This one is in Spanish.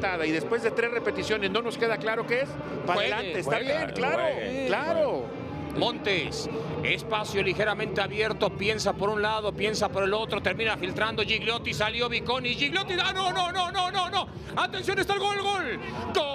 patada y después de tres repeticiones no nos queda claro qué es, para Juegue, adelante, está juegue, bien, claro, juegue, claro. Montes, espacio ligeramente abierto, piensa por un lado, piensa por el otro, termina filtrando Gigliotti, salió Viconi, Gigliotti, ah, no, no, no, no, no, no, atención, está el gol, gol, gol.